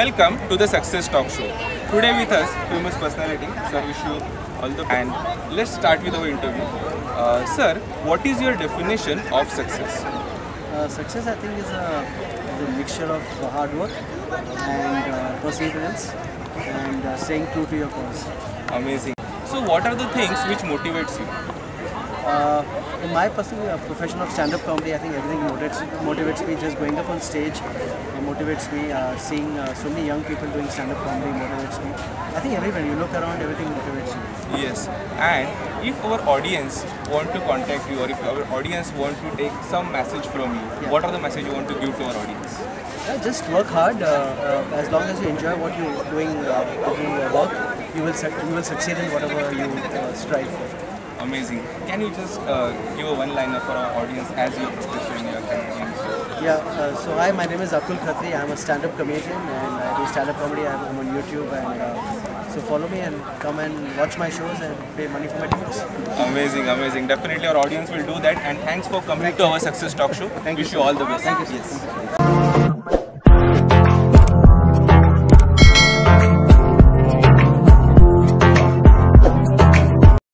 Welcome to the Success Talk Show. Today with us, famous personality, Sir wish you all the and let's start with our interview. Uh, sir, what is your definition of success? Uh, success, I think, is a, is a mixture of hard work and uh, perseverance and uh, staying true to your cause. Amazing. So, what are the things which motivates you? Uh, in my personal uh, profession of stand-up comedy, I think everything motivates, motivates me. Just going up on stage uh, motivates me. Uh, seeing uh, so many young people doing stand-up comedy motivates me. I think everywhere you look around, everything motivates you. Yes. And if our audience want to contact you, or if our audience want to take some message from you, Yeah. what are the message you want to give to our audience? Yeah, just work hard. Uh, uh, as long as you enjoy what you're doing, uh, doing work, you will you will succeed in whatever you uh, strive for. Amazing. Can you just uh, give a one-liner for our audience as your profession, your comedian? Yeah, uh, so hi, my name is Atul Khatri. I'm a stand-up comedian and I do stand-up comedy. I'm on YouTube and uh, so follow me and come and watch my shows and pay money for my tickets. Amazing, amazing. Definitely our audience will do that. And thanks for coming to our Success Talk Show. Thank you Wish so you all the best. Thank you. Yes. Thank you.